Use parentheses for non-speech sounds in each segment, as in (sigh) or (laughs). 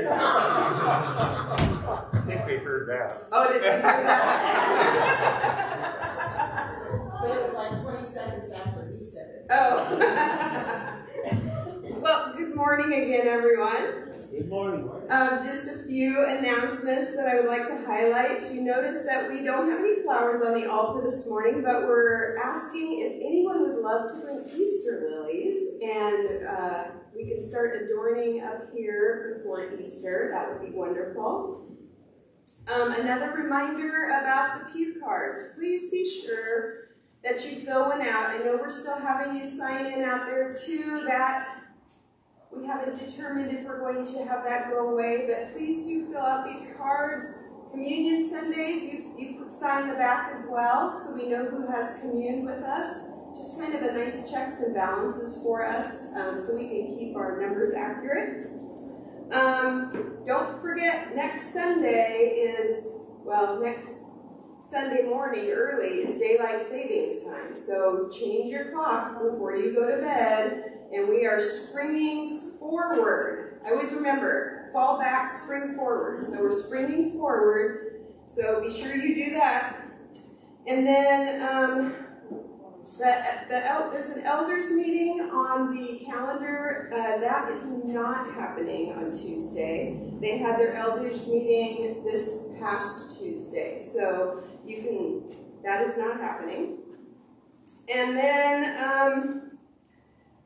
I think we heard that. Oh, did you hear that? But it was like twenty seconds after he said it. Oh. Well, good morning again, everyone. Good morning. Um, just a few announcements that I would like to highlight. You notice that we don't have any flowers on the altar this morning, but we're asking if anyone would love to bring Easter lilies, and uh, we can start adorning up here before Easter. That would be wonderful. Um, another reminder about the pew cards. Please be sure that you fill one out. I know we're still having you sign in out there too. That we haven't determined if we're going to have that go away, but please do fill out these cards. Communion Sundays, you, you sign the back as well, so we know who has communed with us. Just kind of a nice checks and balances for us, um, so we can keep our numbers accurate. Um, don't forget, next Sunday is, well, next Sunday morning early is daylight savings time. So change your clocks before you go to bed, and we are springing forward. I always remember, fall back, spring forward. So we're springing forward. So be sure you do that. And then um, the, the there's an elders meeting on the calendar. Uh, that is not happening on Tuesday. They had their elders meeting this past Tuesday. So you can, that is not happening. And then um,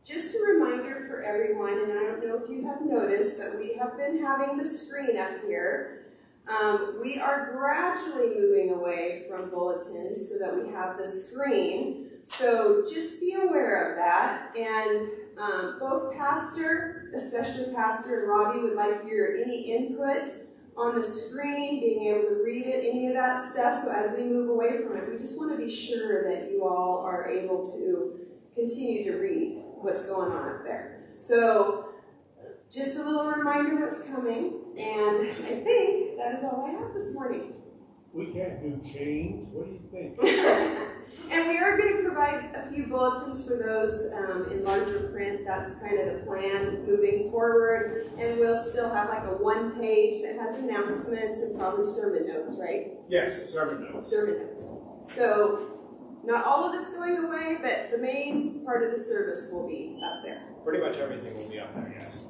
just a reminder for everyone, and I don't know if you have noticed, but we have been having the screen up here. Um, we are gradually moving away from bulletins so that we have the screen. So just be aware of that. And um, both Pastor, especially Pastor and Robbie, would like your any input on the screen, being able to read it, any of that stuff. So as we move away from it, we just want to be sure that you all are able to continue to read what's going on up there. So just a little reminder what's coming, and I think that is all I have this morning. We can't do change. What do you think? (laughs) and we are going to provide a few bulletins for those um, in larger print. That's kind of the plan moving forward. And we'll still have like a one page that has announcements and probably sermon notes, right? Yes, sermon notes. Sermon notes. So not all of it's going away, but the main part of the service will be up there. Pretty much everything will be up there, yes.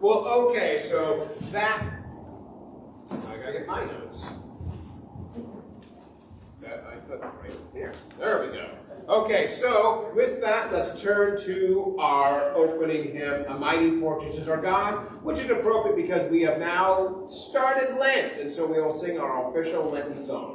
Well, okay, so that, I gotta get my notes. That I put right there. There we go. Okay, so with that, let's turn to our opening hymn, A Mighty Fortress is Our God, which is appropriate because we have now started Lent, and so we will sing our official Lenten song.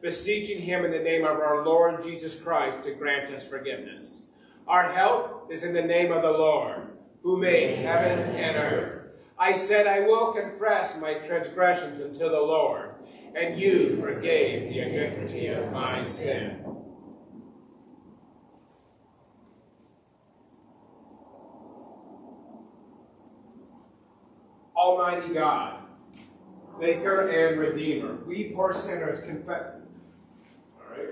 Beseeching him in the name of our Lord Jesus Christ to grant us forgiveness. Our help is in the name of the Lord, who made heaven and earth. I said, I will confess my transgressions unto the Lord, and you forgave the iniquity of my sin. Almighty God, Maker and Redeemer, we poor sinners confess. Sorry.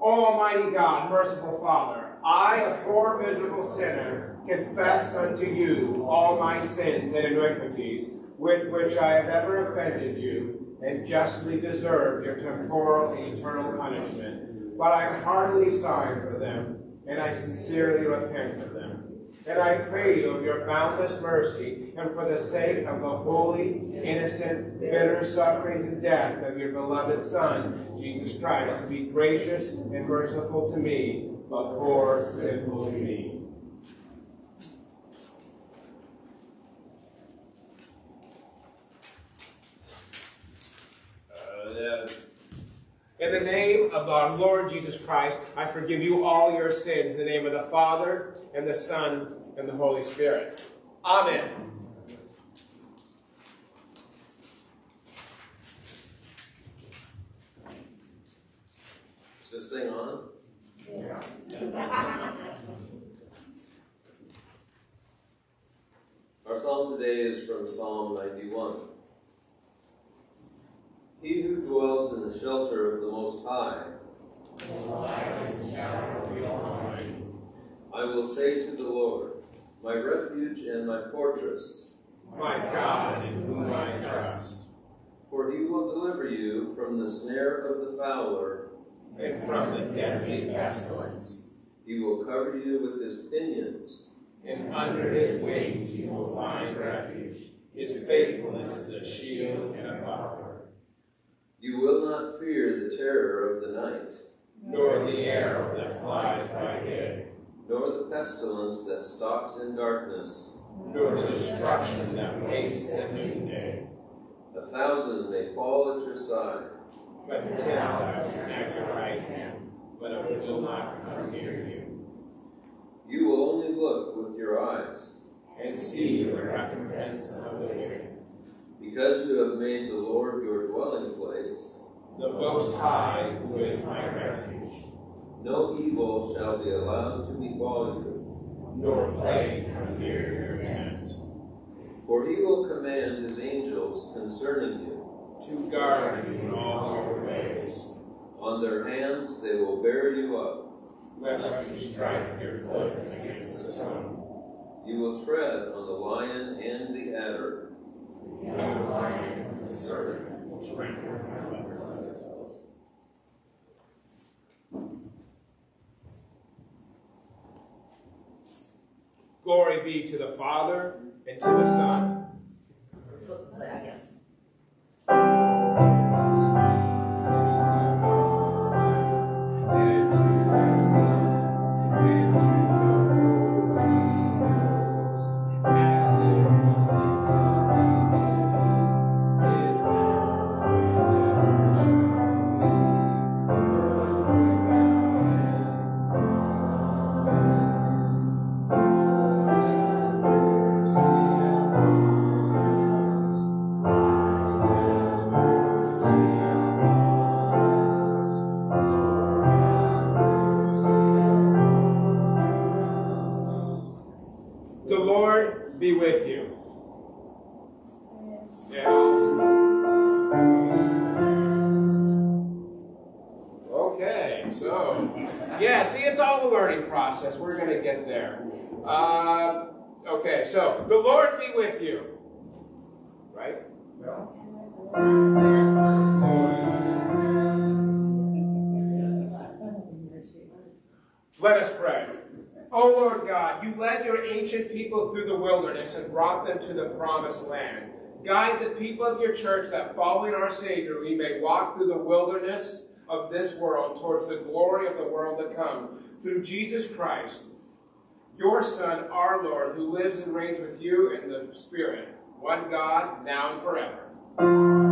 Almighty God, merciful Father, I, a poor miserable sinner, confess unto you all my sins and iniquities, with which I have ever offended you, and justly deserved your temporal and eternal punishment. But I am heartily sorry for them, and I sincerely repent of them. And I pray you of your boundless mercy, and for the sake of the holy, innocent, bitter sufferings and death of your beloved Son, Jesus Christ, be gracious and merciful to me, a poor, sinful me. Uh, in the name of our Lord Jesus Christ, I forgive you all your sins. In the name of the Father, and the Son, and the Holy Spirit. Amen. Is this thing on? Yeah. Our psalm today is from Psalm 91. He who dwells in the shelter of the Most High. I will say to the Lord, my refuge and my fortress, my God in whom I trust. For he will deliver you from the snare of the fowler and from the deadly pestilence. He will cover you with his pinions, and under his wings you will find refuge. His faithfulness is a shield and a buckler. You will not fear the terror of the night, nor the arrow that flies by day, nor the pestilence that stalks in darkness, nor the destruction that wastes at noonday. A thousand may fall at your side, but ten thousand at your right hand, but it will not come near you. You will only look with your eyes, and see the recompense of the wicked. Because you have made the Lord your dwelling place, the Most High, who is my refuge. No evil shall be allowed to befall you, nor plague come near your tent. For he will command his angels concerning you, to guard you in all your ways. On their hands they will bear you up, lest you strike your foot against the stone. You will tread on the lion and the adder. Glory be to the Father, and to the Son. People through the wilderness and brought them to the promised land. Guide the people of your church that following our Savior we may walk through the wilderness of this world towards the glory of the world to come through Jesus Christ, your Son, our Lord, who lives and reigns with you in the Spirit, one God, now and forever.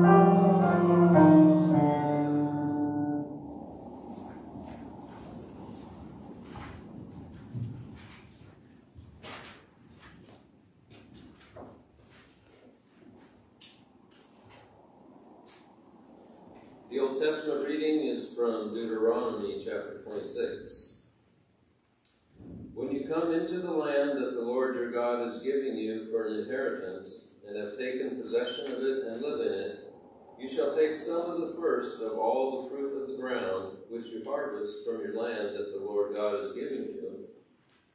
You shall take some of the first of all the fruit of the ground which you harvest from your land that the Lord God has given you,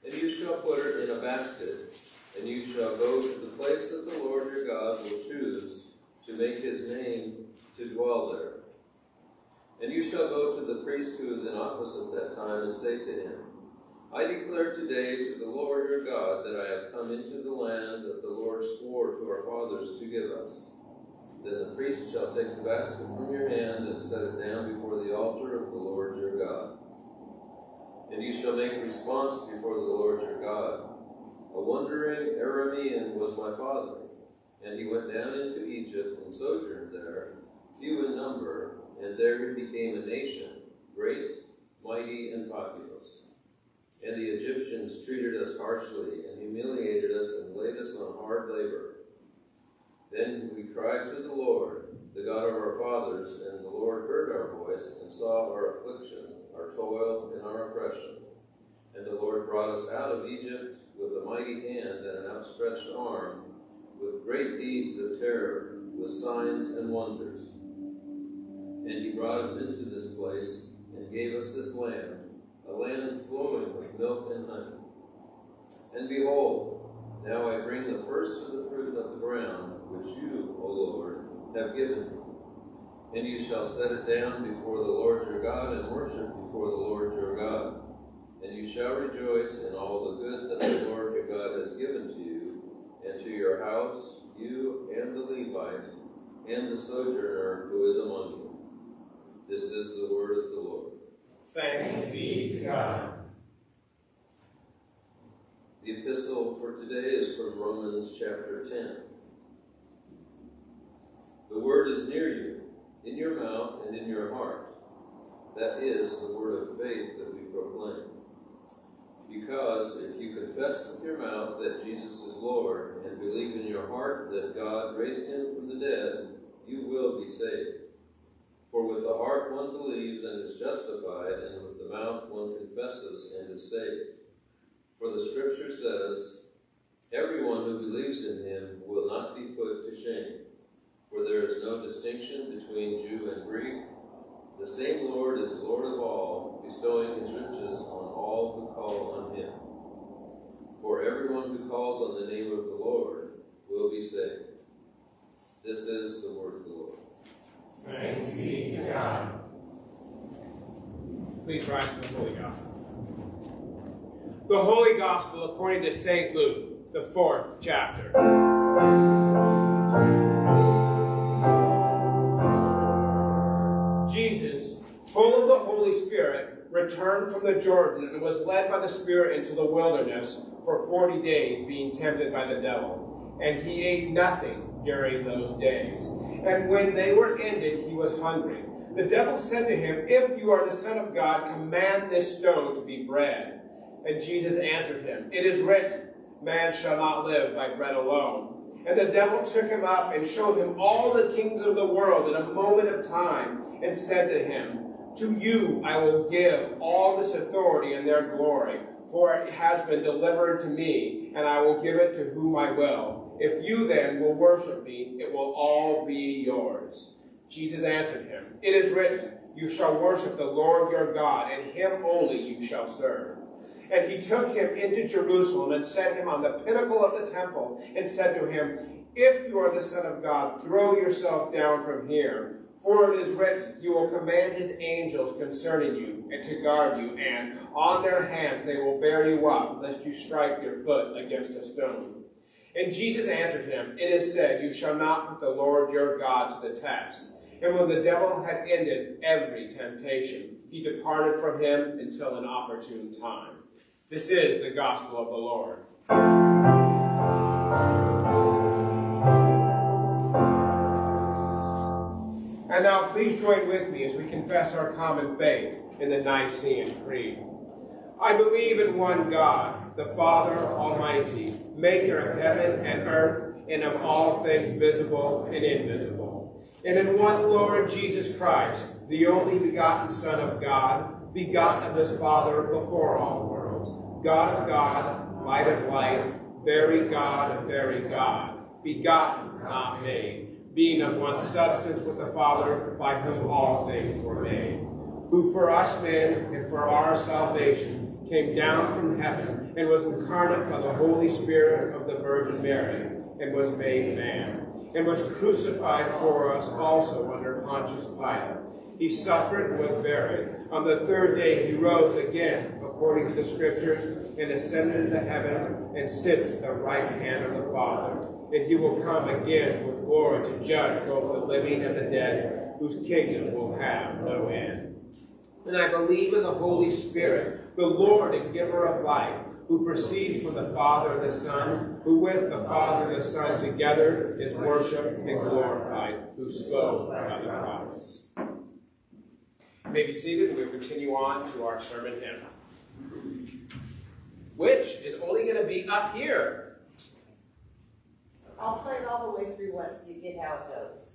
and you shall put it in a basket, and you shall go to the place that the Lord your God will choose to make his name to dwell there. And you shall go to the priest who is in office at that time and say to him, I declare today to the Lord your God that I have come into the land that the Lord swore to our fathers to give us. Then the priest shall take the basket from your hand and set it down before the altar of the Lord your God. And you shall make response before the Lord your God. A wandering Aramean was my father, and he went down into Egypt and sojourned there, few in number, and there he became a nation, great, mighty, and populous. And the Egyptians treated us harshly, and humiliated us, and laid us on hard labor. Then we cried to the Lord, the God of our fathers, and the Lord heard our voice, and saw our affliction, our toil, and our oppression. And the Lord brought us out of Egypt with a mighty hand and an outstretched arm, with great deeds of terror, with signs and wonders. And he brought us into this place and gave us this land, a land flowing with milk and honey. And behold, now I bring the first of the fruit of the ground, which you, O Lord, have given me. And you shall set it down before the Lord your God and worship before the Lord your God. And you shall rejoice in all the good that the Lord your God has given to you, and to your house, you and the Levite, and the sojourner who is among you. This is the word of the Lord. Thanks be to God. The epistle for today is from Romans chapter 10. The word is near you, in your mouth and in your heart. That is the word of faith that we proclaim. Because if you confess with your mouth that Jesus is Lord and believe in your heart that God raised him from the dead, you will be saved. For with the heart one believes and is justified, and with the mouth one confesses and is saved. For the scripture says, Everyone who believes in him will not be put to shame. For there is no distinction between Jew and Greek. The same Lord is Lord of all, bestowing his riches on all who call on him. For everyone who calls on the name of the Lord will be saved. This is the word of the Lord. Thanks be to God. Please rise to the Holy Gospel. The Holy Gospel according to St. Luke, the fourth chapter. Spirit, returned from the Jordan and was led by the Spirit into the wilderness for forty days, being tempted by the devil. And he ate nothing during those days. And when they were ended, he was hungry. The devil said to him, If you are the Son of God, command this stone to be bread. And Jesus answered him, It is written, Man shall not live by bread alone. And the devil took him up and showed him all the kings of the world in a moment of time, and said to him, To you I will give all this authority and their glory, for it has been delivered to me, and I will give it to whom I will. If you then will worship me, it will all be yours. Jesus answered him, It is written, You shall worship the Lord your God, and him only you shall serve. And he took him into Jerusalem and set him on the pinnacle of the temple, and said to him, If you are the Son of God, throw yourself down from here. For it is written, You will command his angels concerning you, and to guard you, and on their hands they will bear you up, lest you strike your foot against a stone. And Jesus answered him, It is said, You shall not put the Lord your God to the test. And when the devil had ended every temptation, he departed from him until an opportune time. This is the gospel of the Lord. And now please join with me as we confess our common faith in the Nicene Creed. I believe in one God, the Father Almighty, maker of heaven and earth, and of all things visible and invisible. And in one Lord Jesus Christ, the only begotten Son of God, begotten of his Father before all worlds, God of God, light of light, very God of very God, begotten, not made being of one substance with the Father, by whom all things were made, who for us men and for our salvation came down from heaven and was incarnate by the Holy Spirit of the Virgin Mary, and was made man, and was crucified for us also under Pontius Pilate. He suffered and was buried. On the third day he rose again, according to the Scriptures, and ascended into heaven and sits at the right hand of the Father. And he will come again with glory to judge both the living and the dead, whose kingdom will have no end. And I believe in the Holy Spirit, the Lord and giver of life, who proceeds from the Father and the Son, who with the Father and the Son together is worshipped and glorified, who spoke by the prophets. You may be seated, we'll continue on to our sermon hymn, which is only going to be up here. I'll play it all the way through once you get how it goes.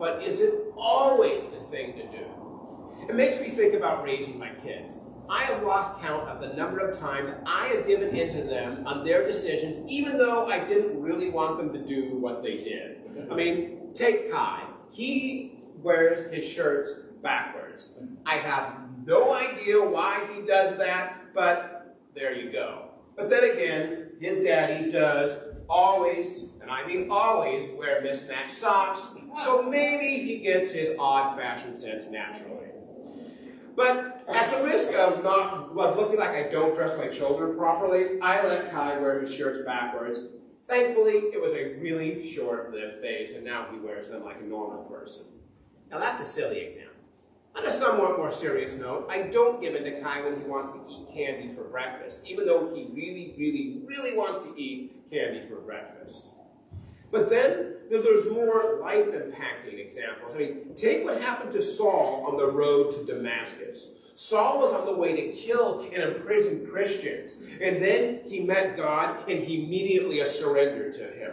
But is it always the thing to do? It makes me think about raising my kids. I have lost count of the number of times I have given in to them on their decisions, even though I didn't really want them to do what they did. I mean, take Kai. He wears his shirts backwards. I have no idea why he does that, but there you go. But then again, his daddy does always, I mean always, wear mismatched socks, so maybe he gets his odd fashion sense naturally. But at the risk of not of looking like I don't dress my children properly, I let Kai wear his shirts backwards. Thankfully, it was a really short-lived phase, and now he wears them like a normal person. Now that's a silly example. On a somewhat more serious note, I don't give in to Kai when he wants to eat candy for breakfast, even though he really, really, really wants to eat candy for breakfast. But then there's more life-impacting examples. I mean, take what happened to Saul on the road to Damascus. Saul was on the way to kill and imprison Christians, and then he met God and he immediately surrendered to him.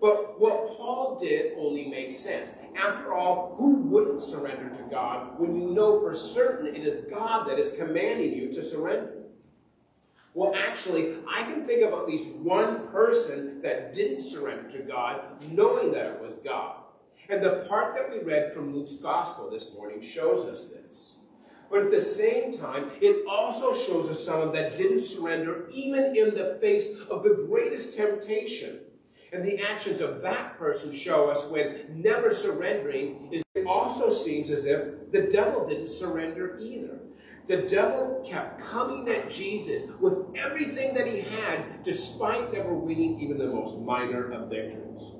But what Paul did only makes sense. After all, who wouldn't surrender to God when you know for certain it is God that is commanding you to surrender? Well, actually, I can think of at least one person that didn't surrender to God, knowing that it was God. And the part that we read from Luke's gospel this morning shows us this. But at the same time, it also shows us someone that didn't surrender even in the face of the greatest temptation. And the actions of that person show us when never surrendering is it also seems as if the devil didn't surrender either. The devil kept coming at Jesus with everything that he had, despite never winning even the most minor of victories.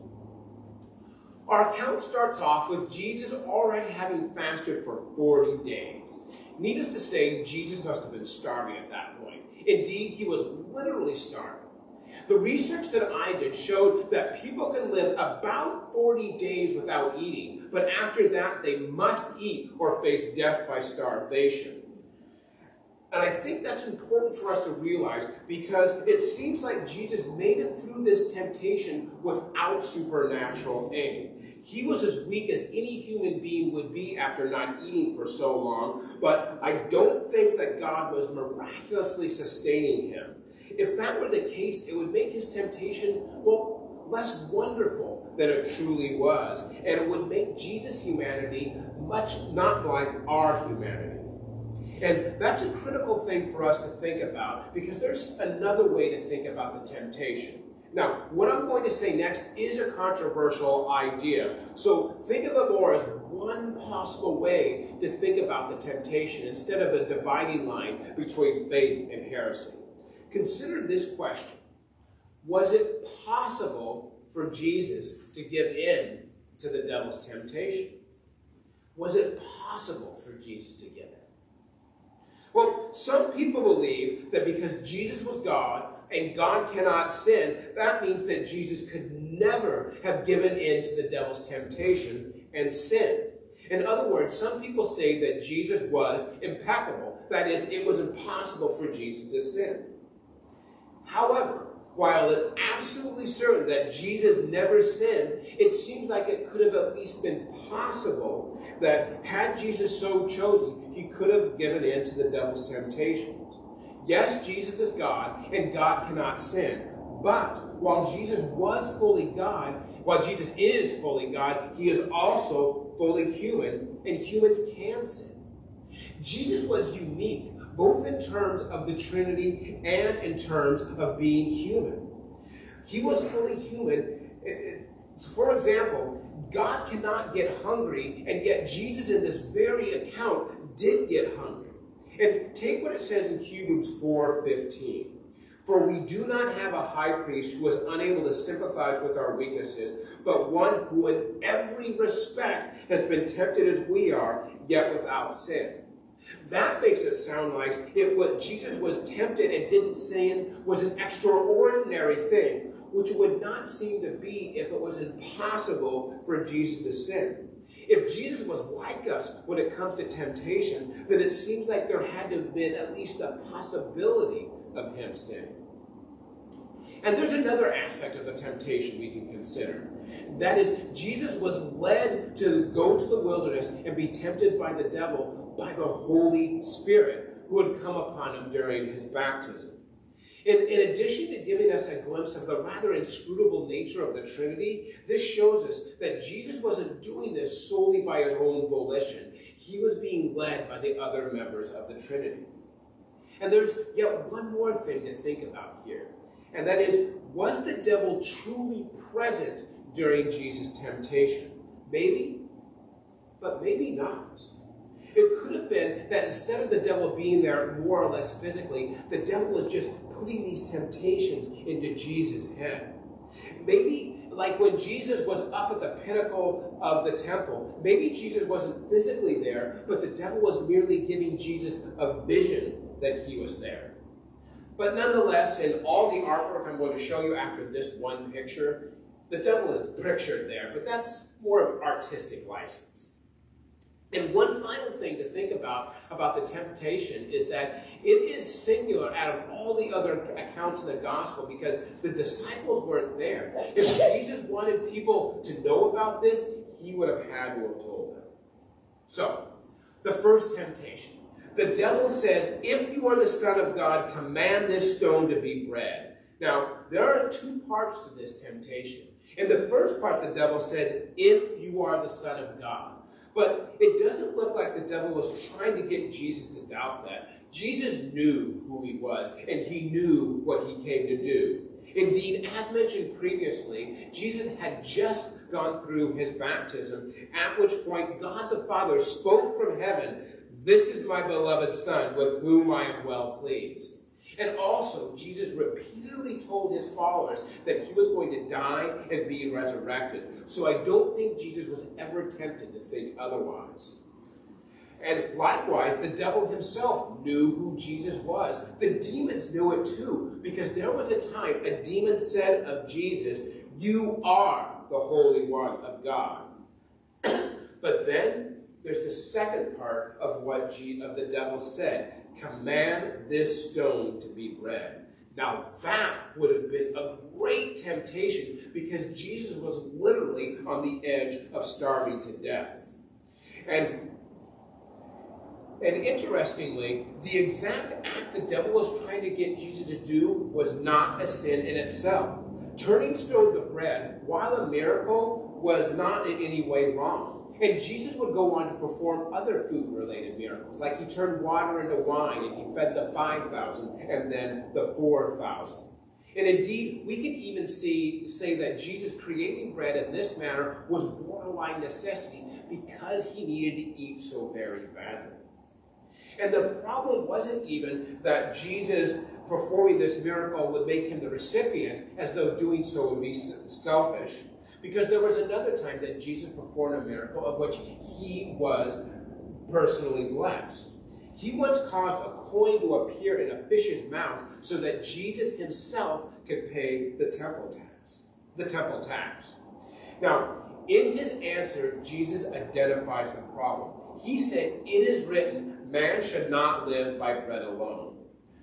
Our account starts off with Jesus already having fasted for 40 days. Needless to say, Jesus must have been starving at that point. Indeed, he was literally starving. The research that I did showed that people can live about 40 days without eating, but after that, they must eat or face death by starvation. And I think that's important for us to realize because it seems like Jesus made it through this temptation without supernatural aid. He was as weak as any human being would be after not eating for so long, but I don't think that God was miraculously sustaining him. If that were the case, it would make his temptation, well, less wonderful than it truly was. And it would make Jesus' humanity much not like our humanity. And that's a critical thing for us to think about because there's another way to think about the temptation. Now, what I'm going to say next is a controversial idea. So think of it more as one possible way to think about the temptation instead of a dividing line between faith and heresy. Consider this question. Was it possible for Jesus to give in to the devil's temptation? Was it possible for Jesus to give in? Well, some people believe that because Jesus was God and God cannot sin, that means that Jesus could never have given in to the devil's temptation and sin. In other words, some people say that Jesus was impeccable. That is, it was impossible for Jesus to sin. However, while it's absolutely certain that Jesus never sinned, it seems like it could have at least been possible that had Jesus so chosen, he could have given in to the devil's temptations. Yes, Jesus is God, and God cannot sin. But while Jesus was fully God, while Jesus is fully God, he is also fully human, and humans can sin. Jesus was unique both in terms of the Trinity and in terms of being human. He was fully human. For example, God cannot get hungry, and yet Jesus in this very account did get hungry. And take what it says in Hebrews 4:15. For we do not have a high priest who is unable to sympathize with our weaknesses, but one who in every respect has been tempted as we are, yet without sin. That makes it sound like if what Jesus was tempted and didn't sin was an extraordinary thing, which would not seem to be if it was impossible for Jesus to sin. If Jesus was like us when it comes to temptation, then it seems like there had to have been at least a possibility of him sinning. And there's another aspect of the temptation we can consider. That is, Jesus was led to go to the wilderness and be tempted by the devil by the Holy Spirit who had come upon him during his baptism. In, in, addition to giving us a glimpse of the rather inscrutable nature of the Trinity, this shows us that Jesus wasn't doing this solely by his own volition. He was being led by the other members of the Trinity. And there's yet one more thing to think about here. And that is, was the devil truly present during Jesus' temptation? Maybe, but maybe not. It could have been that instead of the devil being there more or less physically, the devil was just putting these temptations into Jesus' head. Maybe, like when Jesus was up at the pinnacle of the temple, maybe Jesus wasn't physically there, but the devil was merely giving Jesus a vision that he was there. But nonetheless, in all the artwork I'm going to show you after this one picture, the devil is pictured there, but that's more of artistic license. And one final thing to think about about the temptation is that it is singular out of all the other accounts in the gospel because the disciples weren't there. If Jesus wanted people to know about this, he would have had to have told them. So, the first temptation. The devil says, If you are the Son of God, command this stone to be bread. Now, there are two parts to this temptation. In the first part, the devil said, If you are the Son of God. But it doesn't look like the devil was trying to get Jesus to doubt that. Jesus knew who he was, and he knew what he came to do. Indeed, as mentioned previously, Jesus had just gone through his baptism, at which point God the Father spoke from heaven, This is my beloved Son, with whom I am well pleased. And also, Jesus repeatedly told his followers that he was going to die and be resurrected. So I don't think Jesus was ever tempted to think otherwise. And likewise, the devil himself knew who Jesus was. The demons knew it too, because there was a time a demon said of Jesus, You are the Holy One of God. (clears throat) but then there's the second part of what of the devil said command this stone to be bread. Now that would have been a great temptation because Jesus was literally on the edge of starving to death. And and interestingly, the exact act the devil was trying to get Jesus to do was not a sin in itself. Turning stone to bread, while a miracle, was not in any way wrong. And Jesus would go on to perform other food related miracles, like he turned water into wine and he fed the 5,000 and then the 4,000. And indeed, we can even see say that Jesus creating bread in this manner was borderline necessity because he needed to eat so very badly. And the problem wasn't even that Jesus performing this miracle would make him the recipient, as though doing so would be selfish. Because there was another time that Jesus performed a miracle of which he was personally blessed. He once caused a coin to appear in a fish's mouth so that Jesus himself could pay the temple tax. The temple tax. Now, in his answer, Jesus identifies the problem. He said, It is written, man should not live by bread alone.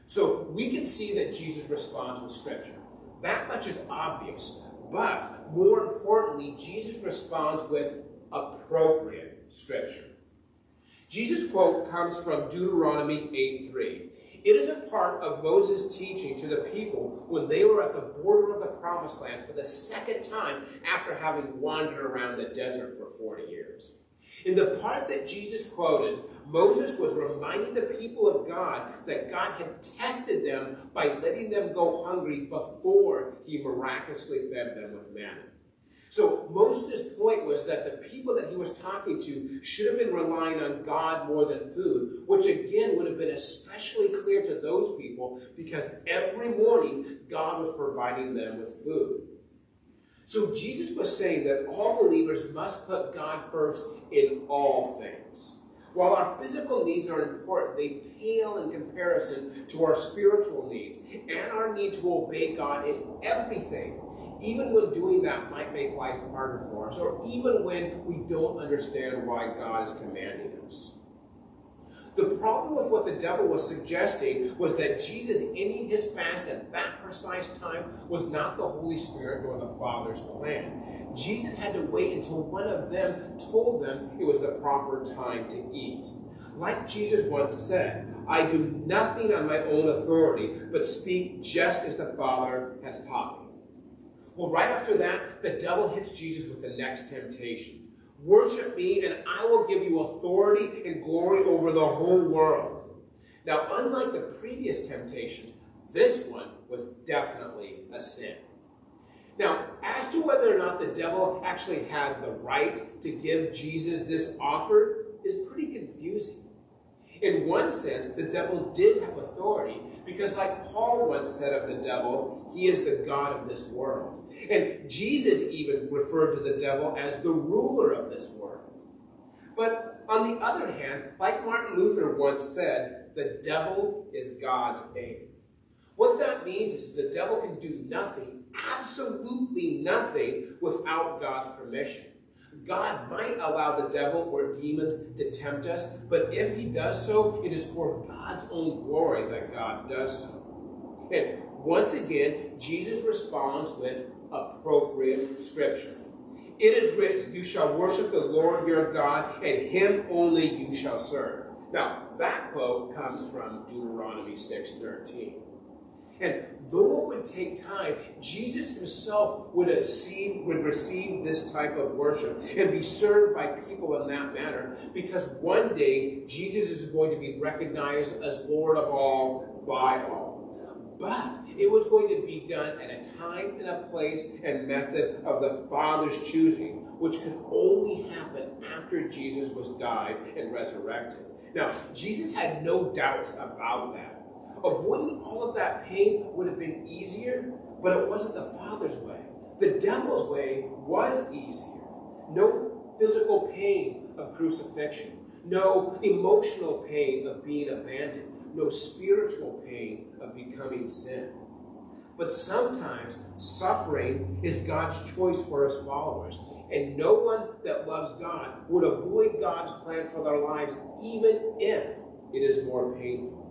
So we can see that Jesus responds with scripture. That much is obvious. But more importantly, Jesus responds with appropriate scripture. Jesus' quote comes from Deuteronomy 8:3. It is a part of Moses' teaching to the people when they were at the border of the promised land for the second time after having wandered around the desert for 40 years. In the part that Jesus quoted, Moses was reminding the people of God that God had tested them by letting them go hungry before he miraculously fed them with manna. So Moses' point was that the people that he was talking to should have been relying on God more than food, which again would have been especially clear to those people because every morning God was providing them with food. So Jesus was saying that all believers must put God first in all things. While our physical needs are important, they pale in comparison to our spiritual needs and our need to obey God in everything, even when doing that might make life harder for us, or even when we don't understand why God is commanding us. The problem with what the devil was suggesting was that Jesus ending his fast at that precise time was not the Holy Spirit nor the Father's plan. Jesus had to wait until one of them told them it was the proper time to eat. Like Jesus once said, I do nothing on my own authority, but speak just as the Father has taught me. Well, right after that, the devil hits Jesus with the next temptation. Worship me, and I will give you authority and glory over the whole world. Now, unlike the previous temptations, this one was definitely a sin. Now, as to whether or not the devil actually had the right to give Jesus this offer is pretty confusing. In one sense, the devil did have authority because, like Paul once said of the devil, he is the God of this world. And Jesus even referred to the devil as the ruler of this world. But on the other hand, like Martin Luther once said, the devil is God's aid. What that means is the devil can do nothing, absolutely nothing, without God's permission. God might allow the devil or demons to tempt us, but if he does so, it is for God's own glory that God does so. And once again, Jesus responds with appropriate scripture. It is written, You shall worship the Lord your God, and him only you shall serve. Now, that quote comes from Deuteronomy 6:13. And though it would take time, Jesus himself would receive, would receive this type of worship and be served by people in that manner because one day Jesus is going to be recognized as Lord of all by all. But it was going to be done at a time and a place and method of the Father's choosing, which could only happen after Jesus was died and resurrected. Now, Jesus had no doubts about that. Avoiding all of that pain would have been easier, but it wasn't the Father's way. The devil's way was easier. No physical pain of crucifixion, no emotional pain of being abandoned, no spiritual pain of becoming sin. But sometimes suffering is God's choice for his followers. And no one that loves God would avoid God's plan for their lives, even if it is more painful.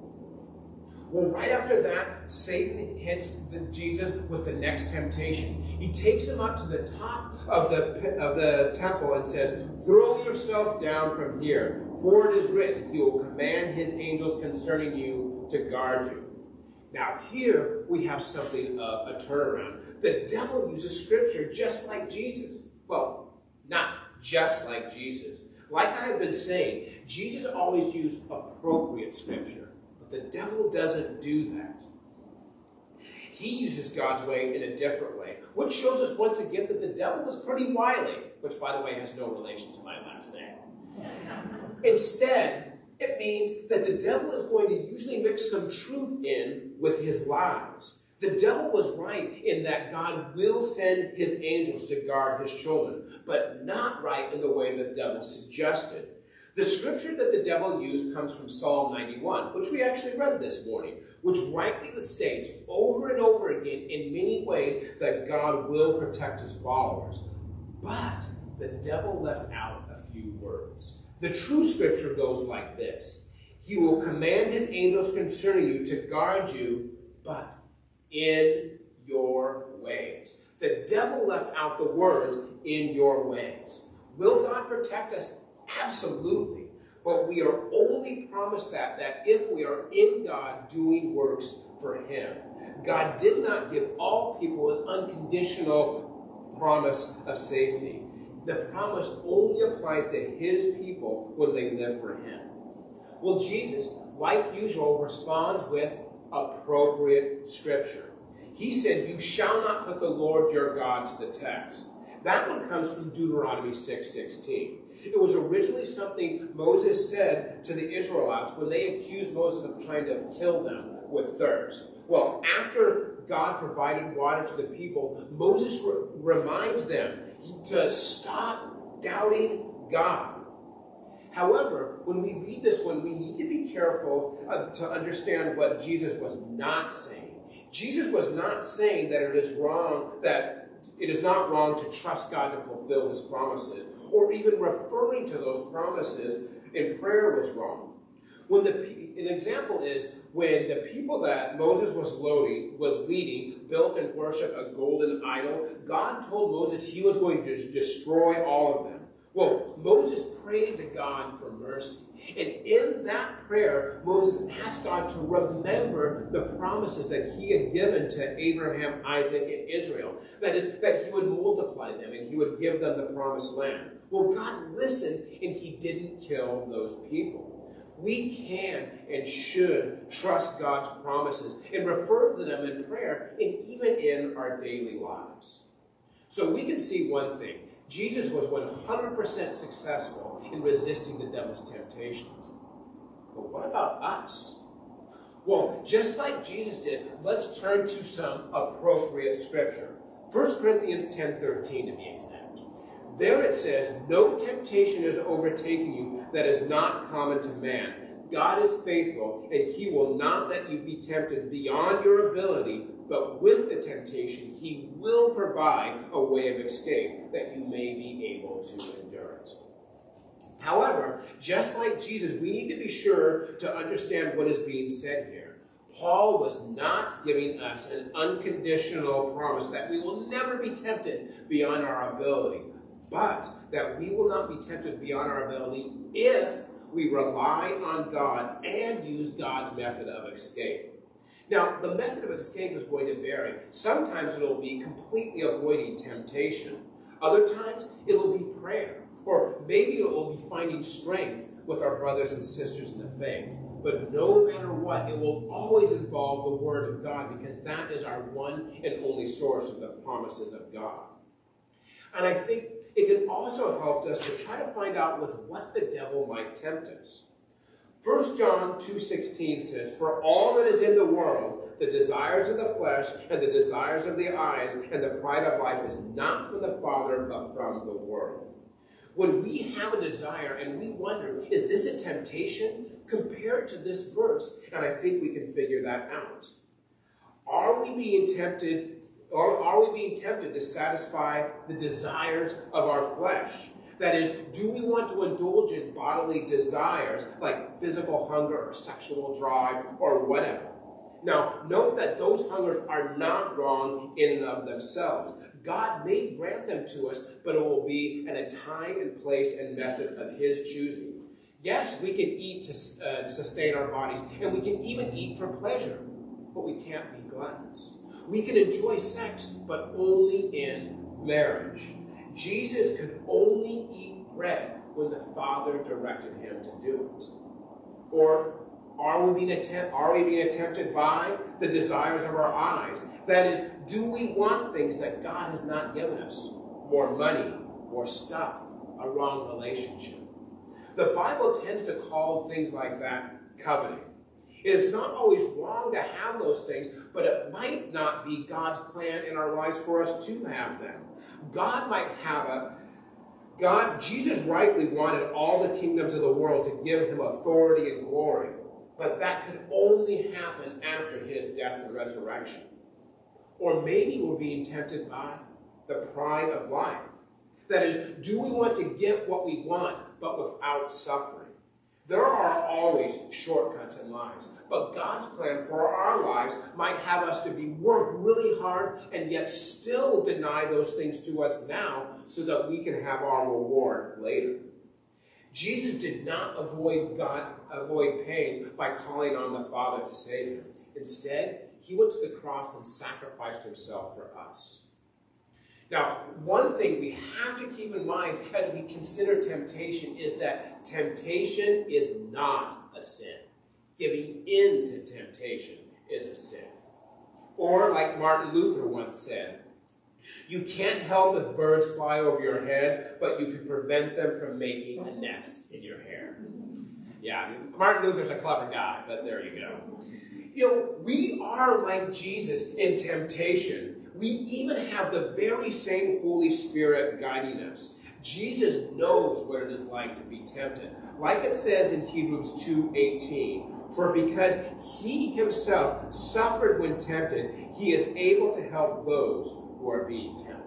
Well, right after that, Satan hits the, Jesus with the next temptation. He takes him up to the top of the, of the temple and says, Throw yourself down from here, for it is written, He will command His angels concerning you to guard you. Now, here we have something of a turnaround. The devil uses scripture just like Jesus. Well, not just like Jesus. Like I have been saying, Jesus always used appropriate scripture. The devil doesn't do that. He uses God's way in a different way, which shows us once again that the devil is pretty wily, which, by the way, has no relation to my last name. Instead, it means that the devil is going to usually mix some truth in with his lies. The devil was right in that God will send his angels to guard his children, but not right in the way the devil suggested. The scripture that the devil used comes from Psalm 91, which we actually read this morning, which rightly states over and over again in many ways that God will protect his followers. But the devil left out a few words. The true scripture goes like this He will command his angels concerning you to guard you, but in your ways. The devil left out the words, in your ways. Will God protect us? Absolutely. But we are only promised that, that if we are in God doing works for Him. God did not give all people an unconditional promise of safety. The promise only applies to His people when they live for Him. Well, Jesus, like usual, responds with appropriate scripture. He said, You shall not put the Lord your God to the test. That one comes from Deuteronomy 6 16. It was originally something Moses said to the Israelites when they accused Moses of trying to kill them with thirst. Well, after God provided water to the people, Moses re- reminds them to stop doubting God. However, when we read this one, we need to be careful uh, to understand what Jesus was not saying. Jesus was not saying that it is wrong, that it is not wrong to trust God to fulfill his promises or even referring to those promises in prayer was wrong. When the an example is when the people that Moses was loading was leading built and worshipped a golden idol, God told Moses he was going to destroy all of them. Well, Moses prayed to God for mercy. And in that prayer, Moses asked God to remember the promises that he had given to Abraham, Isaac, and Israel. That is, that he would multiply them and he would give them the promised land. Well, God listened and he didn't kill those people. we can and should trust God's promises and refer to them in prayer and even in our daily lives. So we can see one thing Jesus was 100% successful in resisting the devil's temptations. But what about us? Well, just like Jesus did, let's turn to some appropriate scripture. 1 Corinthians 10:13 to be exact. There it says, No temptation has overtaken you that is not common to man. God is faithful, and he will not let you be tempted beyond your ability, but with the temptation, he will provide a way of escape that you may be able to endure it. However, just like Jesus, we need to be sure to understand what is being said here. Paul was not giving us an unconditional promise that we will never be tempted beyond our ability, but that we will not be tempted beyond our ability if we rely on God and use God's method of escape. Now, the method of escape is going to vary. Sometimes it'll be completely avoiding temptation. Other times it'll be prayer. Or maybe it will be finding strength with our brothers and sisters in the faith. But no matter what, it will always involve the Word of God because that is our one and only source of the promises of God. And I think it can also help us to try to find out with what the devil might tempt us. 1 John 2.16 says, For all that is in the world, the desires of the flesh and the desires of the eyes and the pride of life is not from the Father, but from the world. When we have a desire and we wonder, is this a temptation? Compared to this verse, and I think we can figure that out. Are we being tempted, or are we being tempted to satisfy the desires of our flesh? That is, do we want to indulge in bodily desires like physical hunger or sexual drive or whatever? Now, note that those hungers are not wrong in and of themselves. God may grant them to us, but it will be at a time and place and method of His choosing. Yes, we can eat to uh, sustain our bodies, and we can even eat for pleasure, but we can't be gluttons. We can enjoy sex, but only in marriage. Jesus could only eat bread when the Father directed him to do it. Or are we being, attempt, are we being tempted by the desires of our eyes? That is, do we want things that God has not given us? More money, more stuff, a wrong relationship. The Bible tends to call things like that coveting. It's not always wrong to have those things, but it might not be God's plan in our lives for us to have them. God might have a God, Jesus rightly wanted all the kingdoms of the world to give him authority and glory. But that could only happen after his death and resurrection. Or maybe we're being tempted by the pride of life. That is, do we want to get what we want, but without suffering? There are always shortcuts in lives, but God's plan for our lives might have us to be worked really hard and yet still deny those things to us now so that we can have our reward later. Jesus did not avoid God, avoid pain by calling on the Father to save him. Instead, he went to the cross and sacrificed himself for us. Now, one thing we have to keep in mind as we consider temptation is that temptation is not a sin. Giving in to temptation is a sin. Or, like Martin Luther once said, you can't help if birds fly over your head, but you can prevent them from making a nest in your hair. Yeah, Martin Luther's a clever guy, but there you go. You know, we are like Jesus in temptation. We even have the very same Holy Spirit guiding us. Jesus knows what it is like to be tempted. Like it says in Hebrews 2:18, for because he himself suffered when tempted, he is able to help those who are being tempted.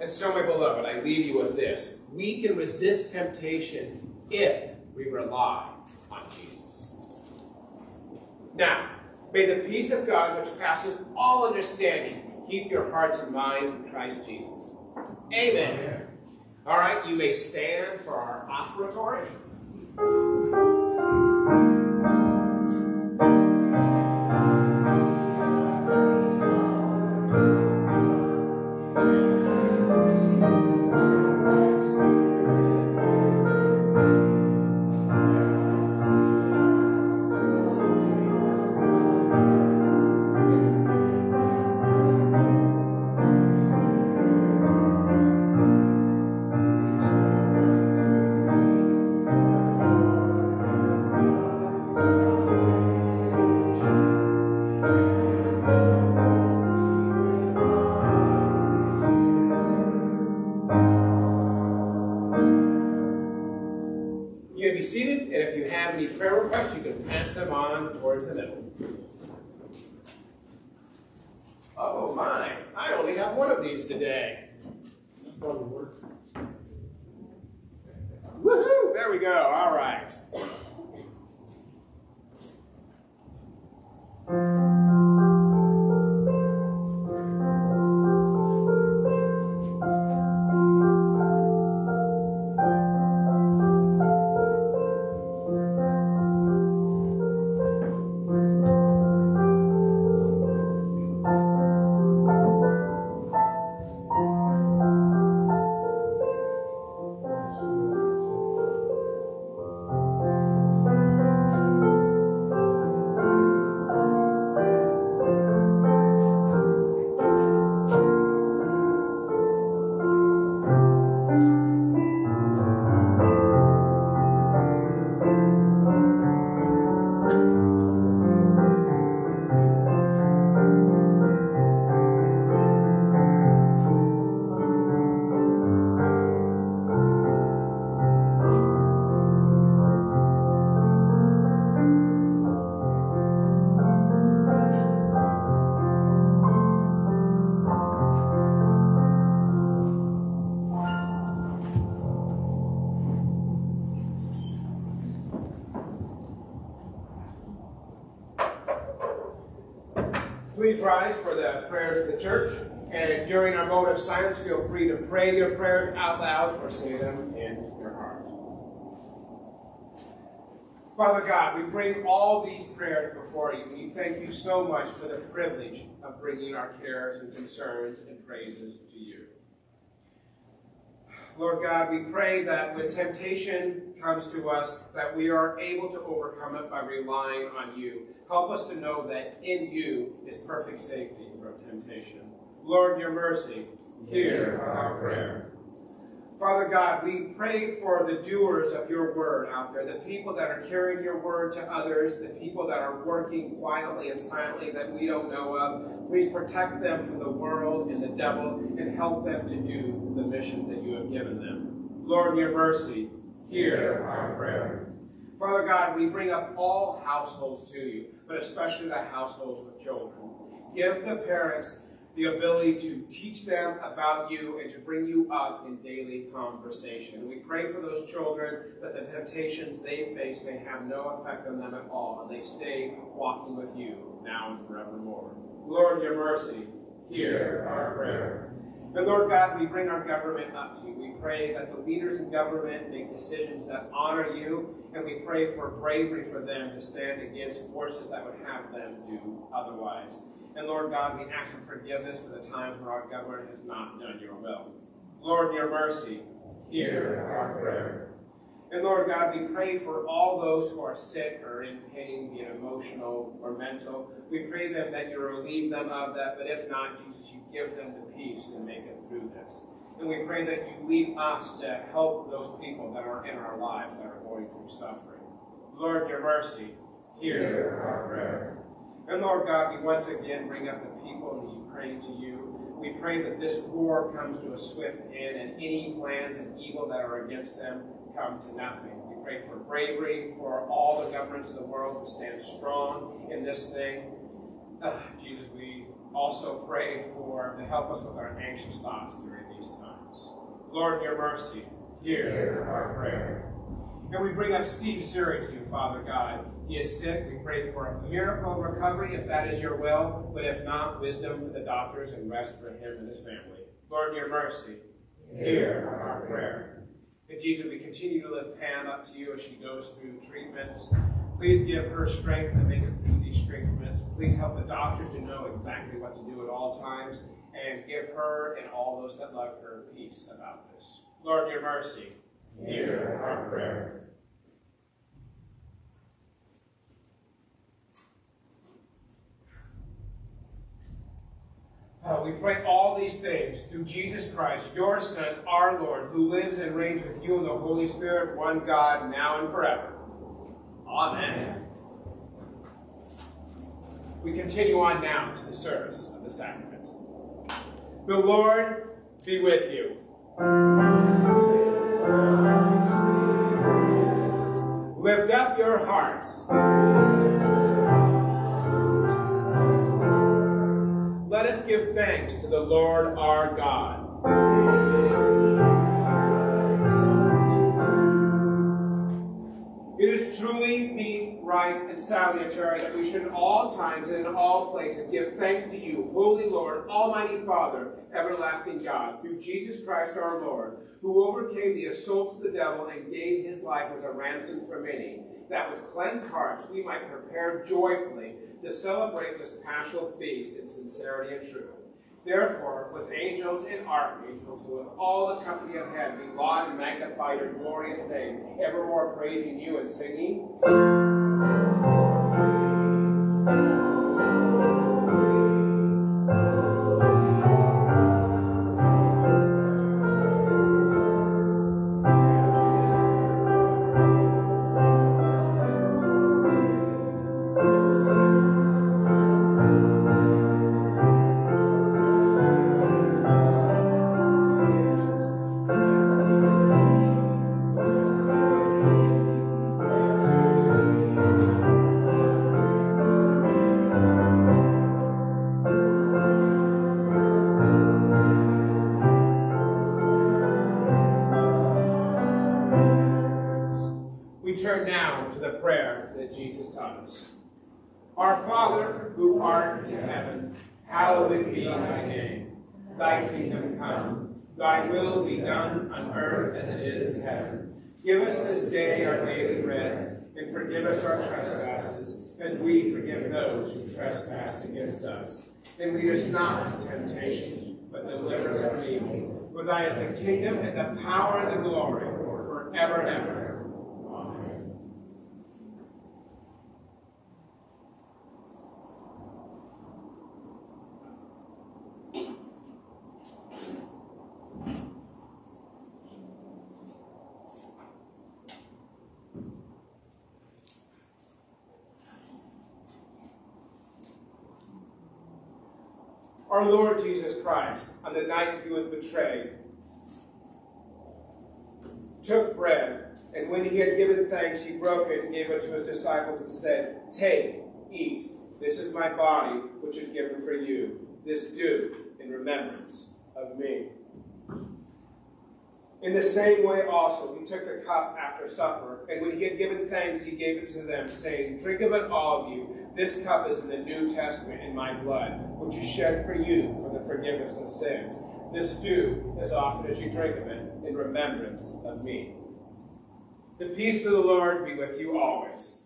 And so, my beloved, I leave you with this. We can resist temptation if we rely on Jesus. Now, may the peace of God, which passes all understanding, keep your hearts and minds in Christ Jesus. Amen. Amen. All right, you may stand for our offertory. Oh my, I only have one of these today. Woohoo! There we go. All right. Father God, we bring all these prayers before you. We thank you so much for the privilege of bringing our cares and concerns and praises to you. Lord God, we pray that when temptation comes to us, that we are able to overcome it by relying on you. Help us to know that in you is perfect safety from temptation. Lord, your mercy, hear our prayer. Father God, we pray for the doers of your word out there, the people that are carrying your word to others, the people that are working quietly and silently that we don't know of. Please protect them from the world and the devil and help them to do the missions that you have given them. Lord, your mercy, hear our prayer. Father God, we bring up all households to you, but especially the households with children. Give the parents the ability to teach them about you and to bring you up in daily conversation. We pray for those children that the temptations they face may have no effect on them at all, and they stay walking with you now and forevermore. Lord, your mercy, hear our prayer. And Lord God, we bring our government up to you. We pray that the leaders in government make decisions that honor you, and we pray for bravery for them to stand against forces that would have them do otherwise. And Lord God, we ask for forgiveness for the times where our government has not done your will. Lord, your mercy, hear our prayer. And Lord God, we pray for all those who are sick or in pain, be it emotional or mental. We pray them that you relieve them of that, but if not, Jesus, you give them the peace to make it through this. And we pray that you lead us to help those people that are in our lives that are going through suffering. Lord, your mercy, hear our prayer. And Lord God, we once again bring up the people in Ukraine to you. We pray that this war comes to a swift end and any plans of evil that are against them come to nothing. We pray for bravery for all the governments of the world to stand strong in this thing. Uh, Jesus, we also pray for to help us with our anxious thoughts during these times. Lord, your mercy, hear our prayer. And we bring up Steve Suri to you, Father God. He is sick. We pray for a miracle of recovery if that is your will, but if not, wisdom for the doctors and rest for him and his family. Lord, your mercy, hear our prayer. And Jesus, we continue to lift Pam up to you as she goes through treatments. Please give her strength to make it through these treatments. Please help the doctors to know exactly what to do at all times and give her and all those that love her peace about this. Lord, your mercy, hear our prayer. Uh, we pray all these things through Jesus Christ, your Son, our Lord, who lives and reigns with you in the Holy Spirit, one God, now and forever. Amen. We continue on now to the service of the sacrament. The Lord be with you. Lift up your hearts. Give thanks to the Lord our God. It is truly meet, right, and salutary that we should in all times and in all places give thanks to you, Holy Lord, Almighty Father, everlasting God, through Jesus Christ our Lord, who overcame the assaults of the devil and gave his life as a ransom for many, that with cleansed hearts we might prepare joyfully to celebrate this paschal feast in sincerity and truth. Therefore, with angels and archangels, with all the company of heaven, we laud and magnify your glorious name, evermore praising you and singing. Those who trespass against us. And lead us not into temptation, but deliver us from evil. For thy is the kingdom, and the power, and the glory, forever and ever. Amen. Our Lord Jesus Christ, on the night he was betrayed, took bread, and when he had given thanks, he broke it and gave it to his disciples and said, Take, eat. This is my body, which is given for you. This do in remembrance of me. In the same way also, he took the cup after supper, and when he had given thanks, he gave it to them, saying, Drink of it, all of you. This cup is in the New Testament in my blood, which is shed for you for the forgiveness of sins. This do as often as you drink of it in remembrance of me. The peace of the Lord be with you always.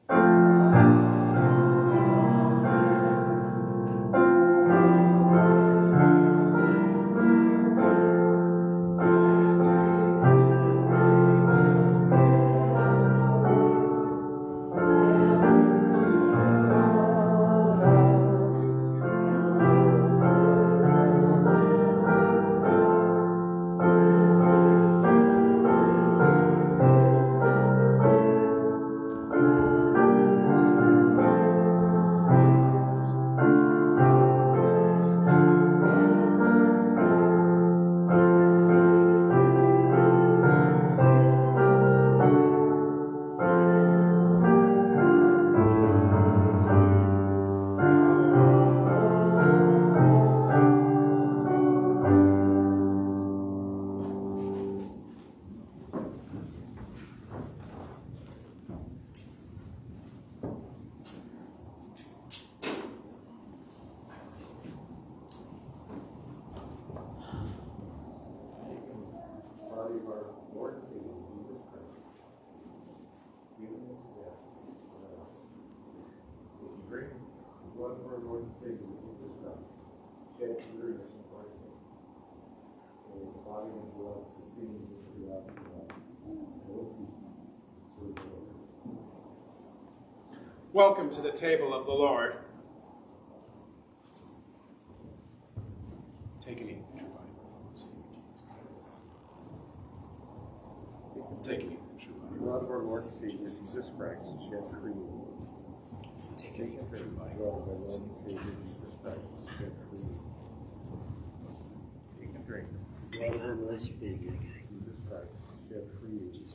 Welcome to the table of the Lord. Take and eat, true body of our Lord and Savior Jesus Christ. Take and eat, true body. The blood of our Lord and Savior Jesus Christ, shed for you. Take and eat, true the body. blood of our Lord and Savior Jesus Christ, shed for you. You can drink. The blood of our Lord and Savior Jesus Christ, for you. Take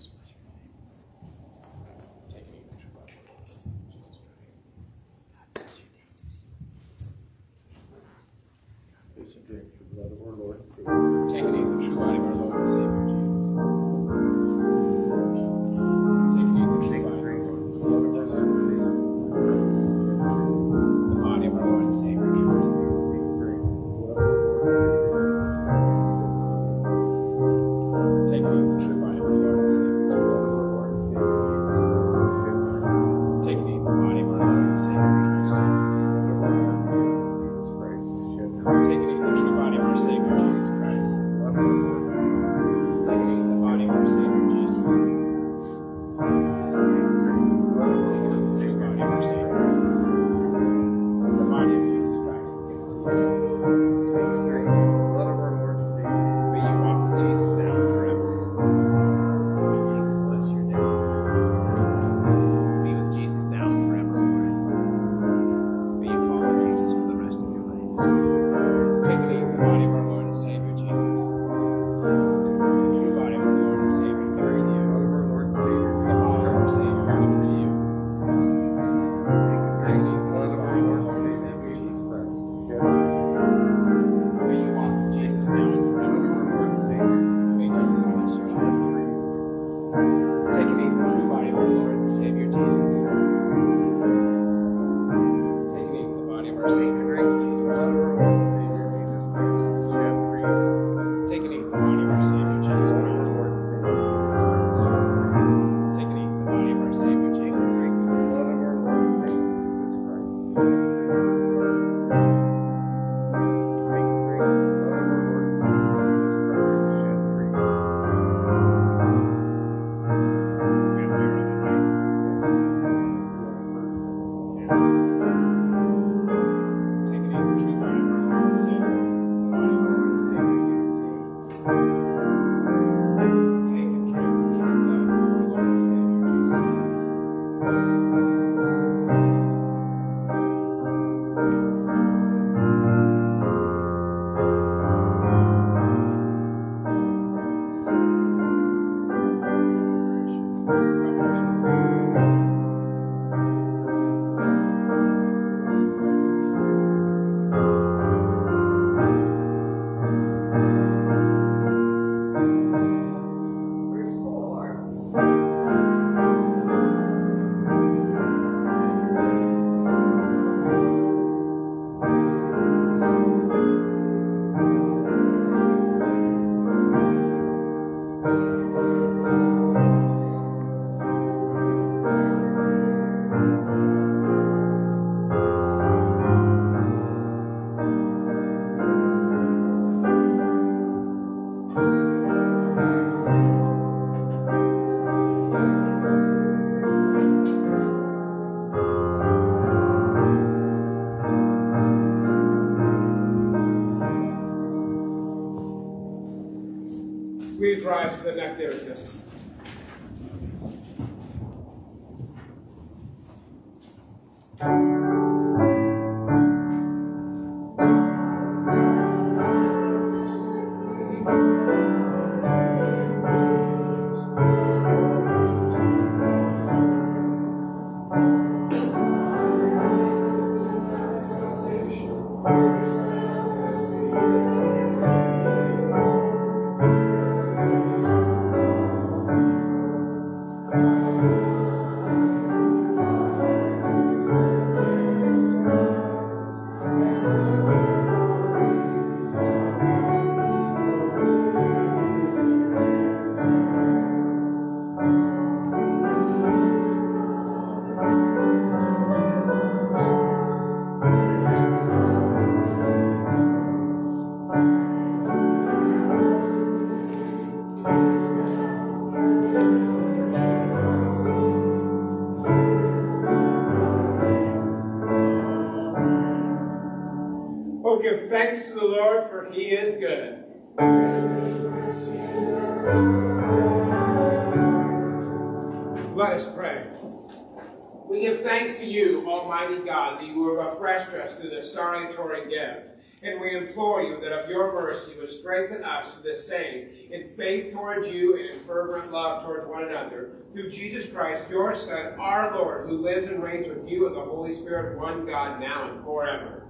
salutary gift. And we implore you that of your mercy would strengthen us to the same in faith towards you and in fervent love towards one another, through Jesus Christ, your Son, our Lord, who lives and reigns with you and the Holy Spirit, one God, now and forever.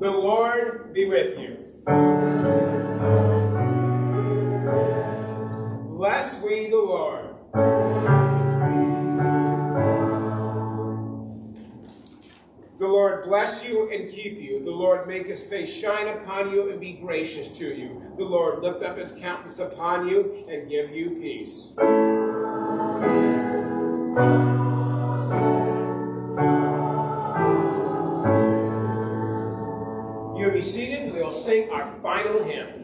The Lord be with you. Bless we the Lord. The Lord bless you and keep you. The Lord make his face shine upon you and be gracious to you. The Lord lift up his countenance upon you and give you peace. You will be seated. We will sing our final hymn.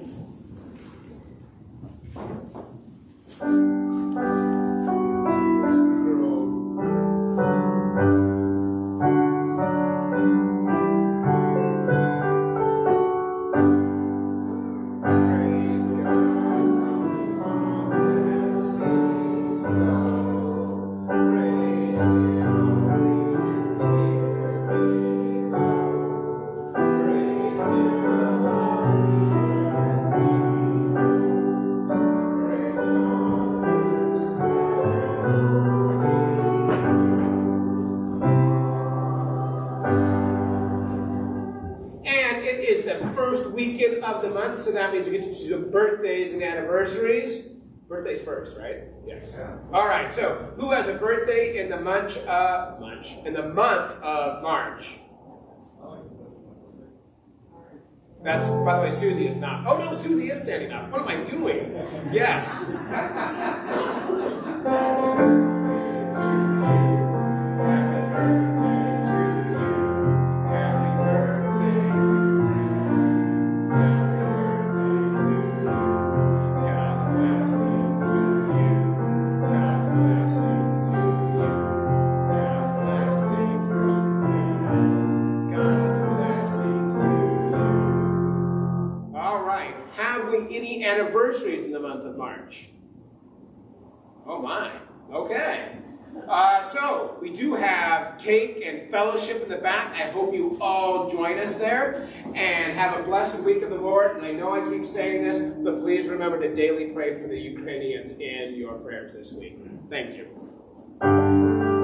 Birthdays first, right? Yes. All right. So, who has a birthday in the month? Uh, month in the month of March? That's by the way, Susie is not. Oh no, Susie is standing up. What am I doing? Yes. (laughs) Oh my. Okay. Uh, so we do have cake and fellowship in the back. I hope you all join us there and have a blessed week of the Lord. And I know I keep saying this, but please remember to daily pray for the Ukrainians in your prayers this week. Thank you.